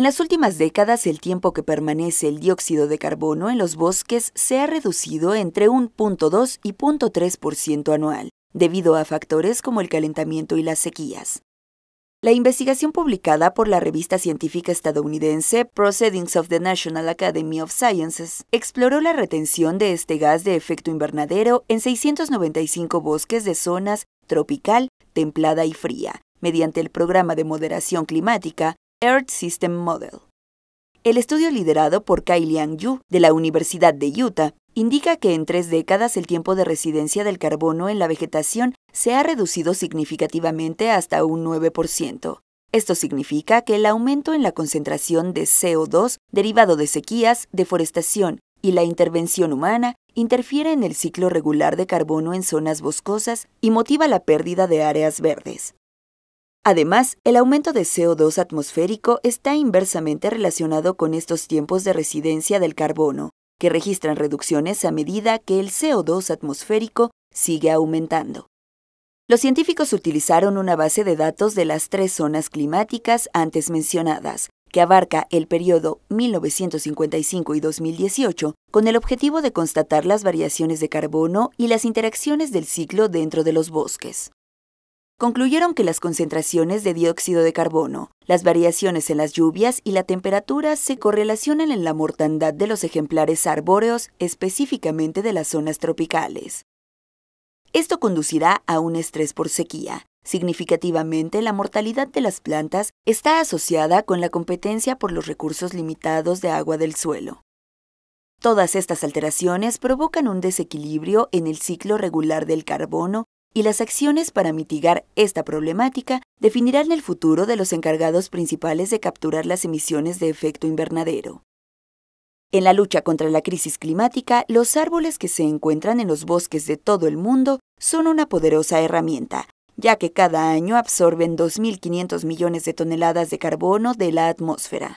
En las últimas décadas, el tiempo que permanece el dióxido de carbono en los bosques se ha reducido entre un 0.2 y 0.3% anual, debido a factores como el calentamiento y las sequías. La investigación publicada por la revista científica estadounidense Proceedings of the National Academy of Sciences exploró la retención de este gas de efecto invernadero en 695 bosques de zonas tropical, templada y fría, mediante el programa de moderación climática Earth System Model. El estudio liderado por Kai Liang Yu de la Universidad de Utah indica que en tres décadas el tiempo de residencia del carbono en la vegetación se ha reducido significativamente hasta un 9%. Esto significa que el aumento en la concentración de CO2 derivado de sequías, deforestación y la intervención humana interfiere en el ciclo regular de carbono en zonas boscosas y motiva la pérdida de áreas verdes. Además, el aumento de CO2 atmosférico está inversamente relacionado con estos tiempos de residencia del carbono, que registran reducciones a medida que el CO2 atmosférico sigue aumentando. Los científicos utilizaron una base de datos de las tres zonas climáticas antes mencionadas, que abarca el periodo 1955 y 2018, con el objetivo de constatar las variaciones de carbono y las interacciones del ciclo dentro de los bosques concluyeron que las concentraciones de dióxido de carbono, las variaciones en las lluvias y la temperatura se correlacionan en la mortandad de los ejemplares arbóreos, específicamente de las zonas tropicales. Esto conducirá a un estrés por sequía. Significativamente, la mortalidad de las plantas está asociada con la competencia por los recursos limitados de agua del suelo. Todas estas alteraciones provocan un desequilibrio en el ciclo regular del carbono y las acciones para mitigar esta problemática definirán el futuro de los encargados principales de capturar las emisiones de efecto invernadero. En la lucha contra la crisis climática, los árboles que se encuentran en los bosques de todo el mundo son una poderosa herramienta, ya que cada año absorben 2.500 millones de toneladas de carbono de la atmósfera.